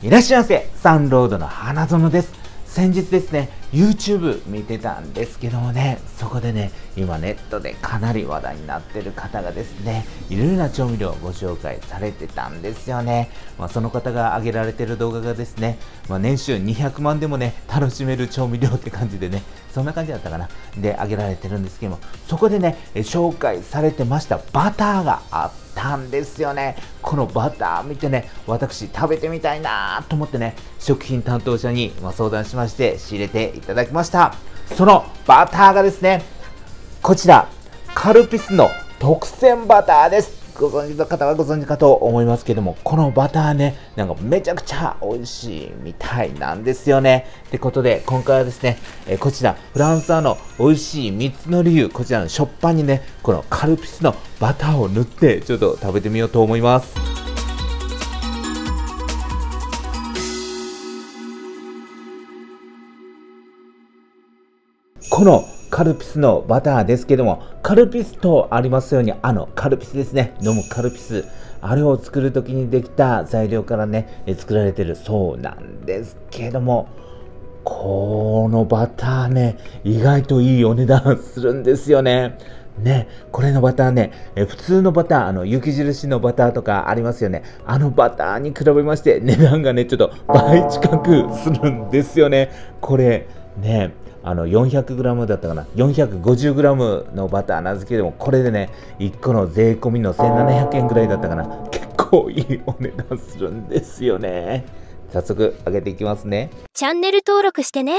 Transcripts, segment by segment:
いらっしゃいませ。サンロードの花園です。先日ですね YouTube 見てたんですけどもねそこでね今ネットでかなり話題になってる方がですねいろいろな調味料をご紹介されてたんですよね、まあ、その方が上げられてる動画がですね、まあ、年収200万でもね楽しめる調味料って感じでねそんな感じだったかな。で上げられてるんですけどもそこでね紹介されてましたバターがあってたんですよね。このバター見てね、私食べてみたいなと思ってね、食品担当者に相談しまして仕入れていただきました。そのバターがですね、こちら、カルピスの特選バターです。ご存知の方はご存知かと思いますけども、このバターね、なんかめちゃくちゃ美味しいみたいなんですよね。ってことで、今回はですね、えこちら、フランスの美味しい3つの理由、こちらの食パンにね、このカルピスのバターを塗って、ちょっと食べてみようと思います。このカルピスのバターですけども、カルピスとありますように、あのカルピスですね。飲むカルピス。あれを作るときにできた材料からね、作られてるそうなんですけども、このバターね、意外といいお値段するんですよね。ね、これのバターね、え普通のバター、あの、雪印のバターとかありますよね。あのバターに比べまして、値段がね、ちょっと倍近くするんですよね。これ、ね、あの 400g だったかな。450g のバターなんですけどもこれでね1個の税込みの1700円ぐらいだったかな。結構いいお値段するんですよね。早速上げていきますね。チャンネル登録してね。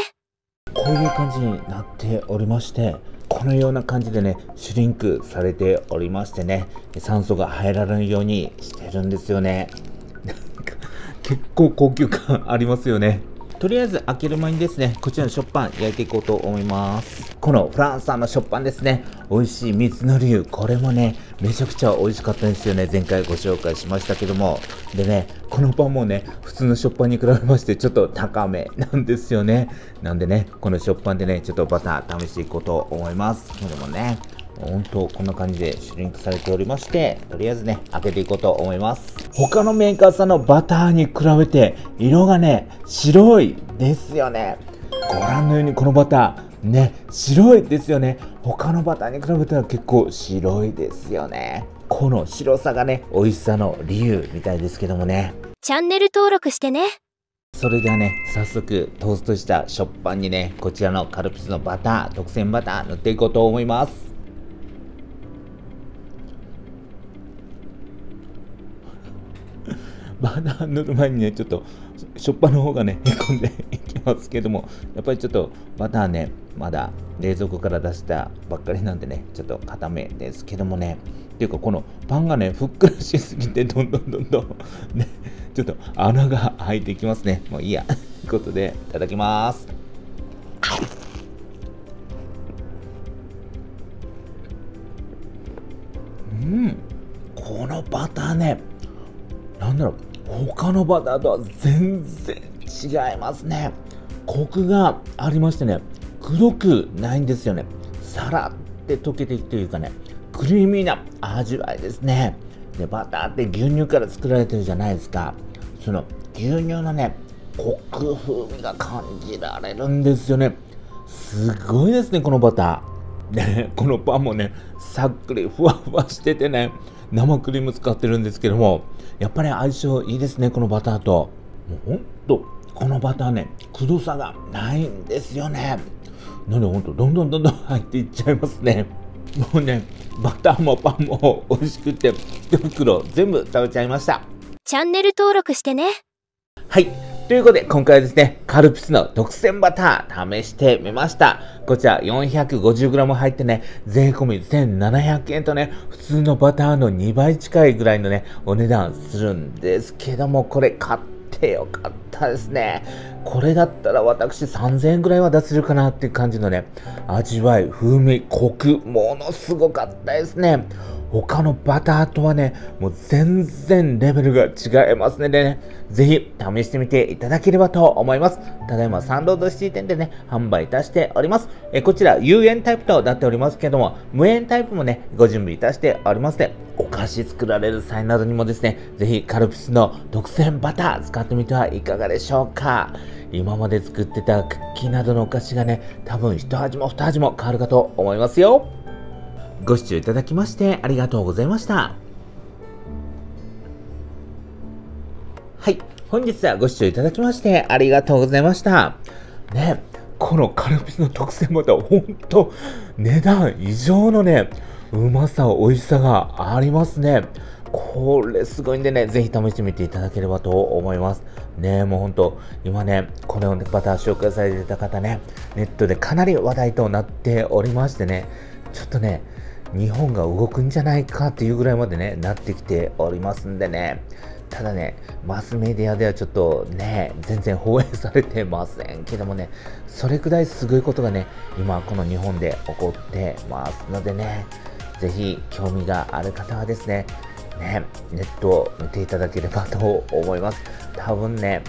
こういう感じになっておりましてこのような感じでねシュリンクされておりましてね酸素が入らないようにしてるんですよね。結構高級感ありますよねとりあえず開ける前にですね、こちらの食パン焼いていこうと思います。このフランス産の食パンですね。美味しい水の理由。これもね、めちゃくちゃ美味しかったんですよね。前回ご紹介しましたけども。でね、このパンもね、普通の食パンに比べましてちょっと高めなんですよね。なんでね、この食パンでね、ちょっとバター試していこうと思います。でもね、本当こんな感じでシュリンクされておりまして、とりあえずね、開けていこうと思います。他のメーカーさんのバターに比べて、色がね、白いですよね。ご覧のようにこのバター、ね、白いですよね。他のバターに比べたら結構白いですよね。この白さがね、美味しさの理由みたいですけどもね。チャンネル登録してね。それではね、早速トーストした食パンにね、こちらのカルピスのバター、特選バター塗っていこうと思います。バーナー塗る前にね、ちょっと、しょっぱの方がね、へこんでいきますけども、やっぱりちょっとバターね、まだ冷蔵庫から出したばっかりなんでね、ちょっと固めですけどもね、っていうかこのパンがね、ふっくらしすぎて、どんどんどんどん、ね、ちょっと穴が開いていきますね。もういいや。ということで、いただきます。うん、このバターね、なんだろう、他のバターとは全然違いますね。コクがありましてねくどくないんですよね。さらって溶けていくというかねクリーミーな味わいですね。でバターって牛乳から作られてるじゃないですか。その牛乳のねコク風味が感じられるんですよね。すごいですねこのバター。でこのパンもねさっくりふわふわしててね。生クリーム使ってるんですけどもやっぱり相性いいですねこのバターと。もうほんと。このバターねくどさがないんですよね。なのでほんとどんどんどんどん入っていっちゃいますね。もうねバターもパンも美味しくて1袋全部食べちゃいました。チャンネル登録してね。はいということで、今回はですね、カルピスの特選バター試してみました。こちら 450g 入ってね、税込み1700円とね、普通のバターの2倍近いぐらいのね、お値段するんですけども、これ買ってよかったですね。これだったら私3000円ぐらいは出せるかなっていう感じのね、味わい、風味、コク、ものすごかったですね。他のバターとはね、もう全然レベルが違いますのでね、ぜひ試してみていただければと思います。ただいまサンロードシティ店でね、販売いたしております。えこちら有塩タイプとなっておりますけども、無塩タイプもね、ご準備いたしておりますので、お菓子作られる際などにもですね、ぜひカルピスの特選バター使ってみてはいかがでしょうか。今まで作ってたクッキーなどのお菓子がね、多分一味も二味も変わるかと思いますよ。ご視聴いただきましてありがとうございました。はい。本日はご視聴いただきましてありがとうございました。ね、このカルピスの特選バター、ほんと、値段異常のね、うまさ、美味しさがありますね。これすごいんでね、ぜひ試してみていただければと思います。ねもうほんと、今ね、このバター紹介されてた方ね、ネットでかなり話題となっておりましてね、ちょっとね、日本が動くんじゃないかっていうぐらいまでね、なってきておりますんでね、ただね、マスメディアではちょっとね、全然放映されてませんけどもね、それくらいすごいことがね、今この日本で起こってますのでね、ぜひ興味がある方はですね、ね、ネットを見ていただければと思います。多分ね、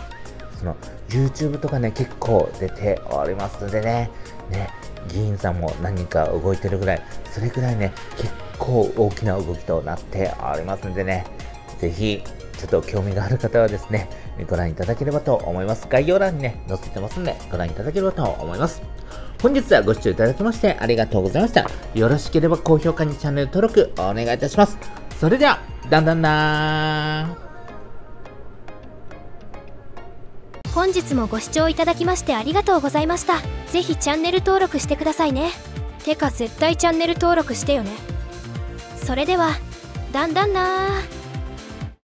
その YouTube とかね、結構出ておりますのでね、ね、議員さんも何か動いてるぐらい、それくらいね、結構大きな動きとなっておりますのでね、ぜひ、ちょっと興味がある方はですね、ご覧いただければと思います。概要欄にね、載せてますんで、ご覧いただければと思います。本日はご視聴いただきましてありがとうございました。よろしければ高評価にチャンネル登録お願いいたします。それでは、だんだんだ本日もご視聴いただきましてありがとうございました。ぜひチャンネル登録してくださいね。てか絶対チャンネル登録してよね。それでは、だんだんなー。